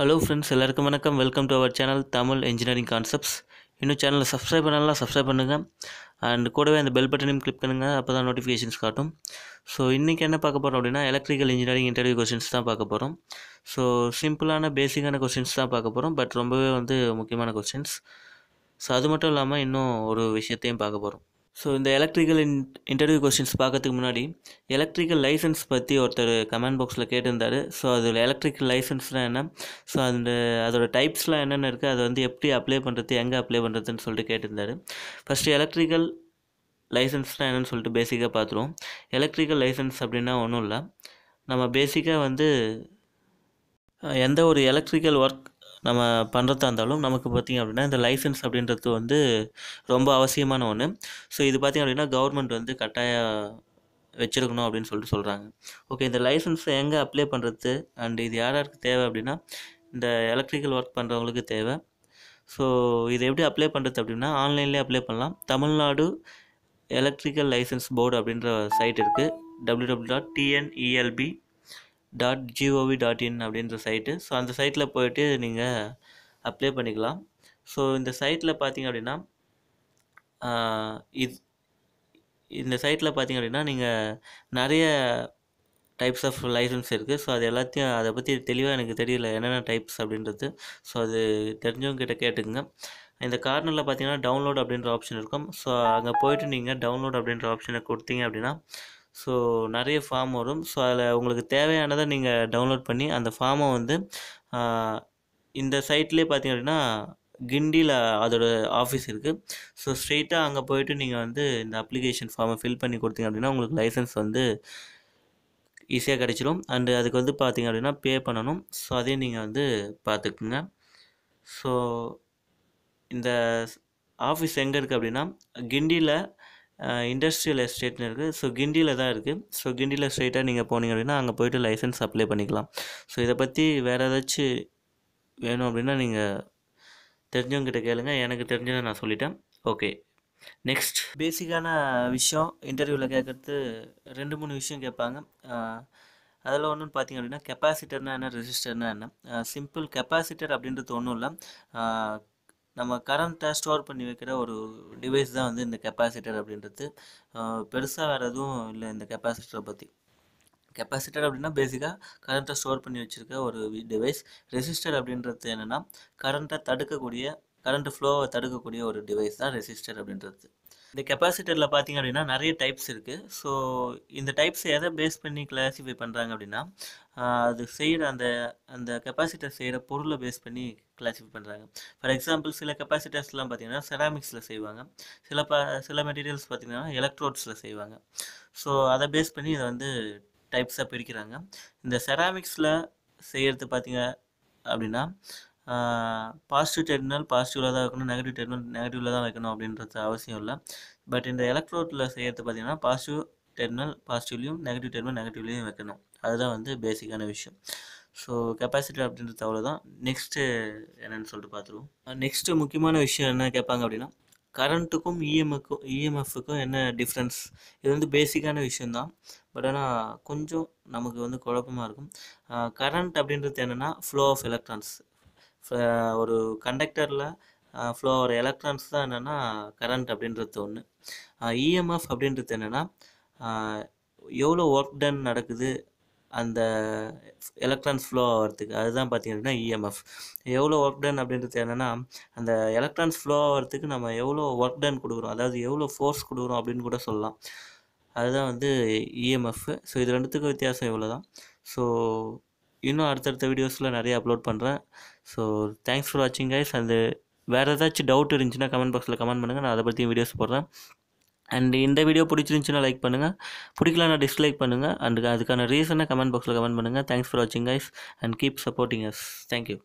Hello friends எல்லாருக்கும் வணக்கம். Welcome to our channel Tamil engineering concepts இன்னும் சேனலை சப்ஸ்கிரைப் பண்ணலாம் சப்ஸ்கிரைப் பண்ணுங்கள் அண்ட் கூடவே அந்த பெல் பட்டனையும் கிளிக் பண்ணுங்கள் அப்போ தான் நோட்டிஃபிகேஷன்ஸ் காட்டும். ஸோ இன்றைக்கி என்ன பார்க்க போகிறோம் அப்படின்னா எலக்ட்ரிக்கல் இன்ஜினியரிங் இன்டர்வியூ கொஷின்ஸ் தான் பார்க்க போகிறோம் ஸோ சிம்பிளான பேசிக்கான கொஷின்ஸ் தான் பார்க்க போகிறோம் பட் ரொம்பவே வந்து முக்கியமான கொஷின்ஸ் ஸோ அது மட்டும் இல்லாமல் இன்னும் ஒரு விஷயத்தையும் பார்க்க போகிறோம் ஸோ இந்த எலக்ட்ரிக்கல் இன் இன்டர்வியூ கொஷின்ஸ் பார்க்கறதுக்கு முன்னாடி எலக்ட்ரிக்கல் லைசன்ஸ் பற்றி ஒருத்தர் கமெண்ட் பாக்ஸில் கேட்டிருந்தாரு. ஸோ அதில் எலக்ட்ரிக்கல் லைசன்ஸ்னால் என்ன? ஸோ அந்த அதோட டைப்ஸ்லாம் என்னென்ன இருக்குது அதை வந்து எப்படி அப்ளை பண்ணுறது எங்கே அப்ளை பண்ணுறதுன்னு சொல்லிட்டு கேட்டிருந்தாரு. ஃபஸ்ட்டு எலக்ட்ரிக்கல் லைசன்ஸ்னால் என்னென்னு சொல்லிட்டு பேசிக்காக பார்த்துருவோம். எலக்ட்ரிக்கல் லைசன்ஸ் அப்படின்னா ஒன்றும் இல்லை. நம்ம பேசிக்காக வந்து எந்த ஒரு எலக்ட்ரிக்கல் ஒர்க் நம்ம பண்ணுறதா இருந்தாலும் நமக்கு பார்த்திங்க அப்படின்னா இந்த லைசன்ஸ் அப்படின்றது வந்து ரொம்ப அவசியமான ஒன்று ஸோ இது பார்த்திங்க அப்படின்னா கவர்மெண்ட் வந்து கட்டாயம் வச்சுருக்கணும் அப்படின்னு சொல்லிட்டு சொல்கிறாங்க ஓகே இந்த லைசன்ஸை எங்கே அப்ளை பண்ணுறது அண்ட் இது யார் யாருக்கு தேவை அப்படின்னா இந்த எலக்ட்ரிக்கல் ஒர்க் பண்ணுறவங்களுக்கு தேவை. ஸோ இதை எப்படி அப்ளை பண்ணுறது அப்படின்னா ஆன்லைன்லேயே அப்ளை பண்ணலாம். தமிழ்நாடு எலக்ட்ரிக்கல் லைசன்ஸ் போர்டு அப்படின்ற சைட் இருக்குது W W dot TNELB dot GOV dot in அப்படின்ற சைட்டு ஸோ அந்த சைட்டில் போயிட்டு நீங்கள் அப்ளை பண்ணிக்கலாம். ஸோ இந்த சைட்டில் பார்த்தீங்க அப்படின்னா இது இந்த சைட்டில் பார்த்தீங்க அப்படின்னா நீங்கள் நிறைய டைப்ஸ் ஆஃப் லைசன்ஸ் இருக்குது ஸோ அது எல்லாத்தையும் அதை பற்றி தெளிவாக எனக்கு தெரியல என்னென்ன டைப்ஸ் அப்படின்றது. ஸோ அது தெரிஞ்சவங்க கிட்ட கேட்டுக்குங்க. இந்த கார்னரில் பார்த்தீங்கன்னா டவுன்லோட் அப்படின்ற ஆப்ஷன் இருக்கும். ஸோ அங்கே போயிட்டு நீங்கள் டவுன்லோட் அப்படின்ற ஆப்ஷனை கொடுத்தீங்க அப்படின்னா ஸோ நிறைய ஃபார்ம் வரும். ஸோ அதில் உங்களுக்கு தேவையானதை நீங்கள் டவுன்லோட் பண்ணி அந்த ஃபார்மை வந்து இந்த சைட்லேயே பார்த்தீங்க அப்படின்னா கிண்டியில் அதோட ஆஃபீஸ் இருக்குது ஸோ ஸ்ட்ரெயிட்டாக அங்கே போயிட்டு நீங்கள் வந்து இந்த அப்ளிகேஷன் ஃபார்மை ஃபில் பண்ணி கொடுத்தீங்க அப்படின்னா உங்களுக்கு லைசன்ஸ் வந்து ஈஸியாக கிடச்சிரும். அண்டு அதுக்கு வந்து பார்த்தீங்க அப்படின்னா பே பண்ணணும். ஸோ அதையும் நீங்கள் வந்து பார்த்துக்குங்க. ஸோ இந்த ஆஃபீஸ் எங்கே இருக்குது அப்படின்னா கிண்டியில் இண்டஸ்ட்ரியல் எஸ்டேட்னு இருக்குது ஸோ கிண்டியில் தான் இருக்குது ஸோ கிண்டியில் ஸ்ட்ரெயிட்டாக நீங்கள் போனீங்க அப்படின்னா அங்கே போயிட்டு லைசன்ஸ் அப்ளை பண்ணிக்கலாம். ஸோ இதை பற்றி வேறு ஏதாச்சும் வேணும் அப்படின்னா நீங்கள் தெரிஞ்சவங்க கிட்ட கேளுங்க. எனக்கு தெரிஞ்சதை நான் சொல்லிட்டேன். ஓகே நெக்ஸ்ட் பேசிக்கான விஷயம் இன்டர்வியூவில் கேட்குறது ரெண்டு மூணு விஷயம் கேட்பாங்க. அதில் ஒன்றுன்னு பார்த்தீங்க அப்படின்னா கெப்பாசிட்டர்னா என்ன ரெசிஸ்டர்னா என்ன? சிம்பிள் கெப்பாசிட்டர் அப்படின்றது ஒன்றும் இல்லை. நம்ம கரண்ட்டை ஸ்டோர் பண்ணி வைக்கிற ஒரு டிவைஸ் தான் வந்து இந்த கெப்பாசிட்டர் அப்படின்றது. பெருசாக வேறு எதுவும் இல்லை இந்த கெப்பாசிட்டரை பற்றி கெப்பாசிட்டர் அப்படின்னா பேசிக்காக கரண்ட்டை ஸ்டோர் பண்ணி வச்சுருக்க ஒரு டிவைஸ் ரெசிஸ்டர் அப்படின்றது என்னென்னா கரண்ட்டை தடுக்கக்கூடிய கரண்ட் ஃப்ளோவை தடுக்கக்கூடிய ஒரு டிவைஸ் தான் ரெசிஸ்டர் அப்படின்றது. இந்த கெப்பாசிட்டரில் பார்த்தீங்க அப்படின்னா நிறைய டைப்ஸ் இருக்குது ஸோ இந்த டைப்ஸ் எதை பேஸ் பண்ணி கிளாசிஃபை பண்ணுறாங்க அப்படின்னா அது செய்கிற அந்த அந்த கெப்பாசிட்டர் செய்கிற பொருளை பேஸ் பண்ணி கிளாசிஃபை பண்ணுறாங்க ஃபார் எக்ஸாம்பிள் சில கெப்பாசிட்டர்ஸ்லாம் பார்த்தீங்கன்னா செராமிக்ஸில் செய்வாங்க. சில ப சில மெட்டீரியல்ஸ் பார்த்தீங்கன்னா எலக்ட்ரோட்ஸில் செய்வாங்க. ஸோ அதை பேஸ் பண்ணி இதை வந்து டைப்ஸாக பிரிக்கிறாங்க. இந்த செராமிக்ஸில் செய்கிறது பார்த்தீங்க அப்படின்னா பாசிட்டிவ் டெர்மினல் பாசிட்டிவில் தான் வைக்கணும் நெகட்டிவ் டெர்மினல் நெகட்டிவில் தான் வைக்கணும் அப்படின்றது அவசியம் இல்லை. பட் இந்த எலக்ட்ரோட்டில் செய்கிறது பார்த்தீங்கன்னா பாசிட்டிவ் டெர்மினல் பாசிட்டிவ்லையும் நெகட்டிவ் டெர்மினல் நெகட்டிவ்லையும் வைக்கணும். அதுதான் வந்து பேசிக்கான விஷயம். ஸோ கெப்பாசிட்டி அப்படின்றது அவ்வளோதான் நெக்ஸ்ட்டு என்னென்னு சொல்லிட்டு பார்த்துருவோம் நெக்ஸ்ட்டு முக்கியமான விஷயம் என்ன கேட்பாங்க அப்படின்னா கரண்ட்டுக்கும் இஎம்எக்கும் இஎம்எஃப்க்கும் என்ன டிஃப்ரென்ஸ் இது வந்து பேசிக்கான விஷயந்தான் பட் ஆனால் கொஞ்சம் நமக்கு வந்து குழப்பமாக இருக்கும். கரண்ட் அப்படின்றது என்னென்னா ஃப்ளோ ஆஃப் எலக்ட்ரான்ஸ் ஒரு கண்டக்டரில் ஃப்ளோ ஆகிற எலக்ட்ரான்ஸ் தான் என்னென்னா கரண்ட் அப்படின்றது ஒன்று இஎம்எஃப் அப்படின்றது என்னென்னா எவ்வளோ ஒர்க் டன் நடக்குது அந்த எலக்ட்ரான்ஸ் ஃப்ளோ ஆகிறதுக்கு. அதுதான் பார்த்தீங்கன்னா இஎம்எஃப் எவ்வளோ ஒர்க் டன் அப்படின்றது என்னென்னா அந்த எலக்ட்ரான்ஸ் ஃப்ளோ ஆகிறதுக்கு நம்ம எவ்வளோ ஒர்க் டன் கொடுக்குறோம் அதாவது எவ்வளோ ஃபோர்ஸ் கொடுக்குறோம் அப்படின்னு கூட சொல்லலாம். அதுதான் வந்து இஎம்எஃப் ஸோ இது ரெண்டுத்துக்கும் வித்தியாசம் இவ்வளோ தான் ஸோ இன்னும் அடுத்தடுத்த வீடியோஸில் நிறைய அப்லோட் பண்ணுறேன் ஸோ தேங்க்ஸ் ஃபார் வாட்சிங் கைஸ் அந்த வேறு ஏதாச்சும் டவுட் இருந்துச்சுன்னா கமெண்ட் பாக்ஸில் கமெண்ட் பண்ணுங்கள் நான் அதை பற்றி வீடியோஸ் போடுறேன். அண்ட் இந்த வீடியோ பிடிச்சிருந்துச்சுன்னா லைக் பண்ணுங்கள் பிடிக்கலனா டிஸ்லைக் பண்ணுங்கள் அண்ட் அதுக்கான ரீசனை கமெண்ட் பாக்ஸில் கமெண்ட் பண்ணுங்கள் தேங்க்ஸ் ஃபார் வாட்சிங் guys and keep supporting us thank you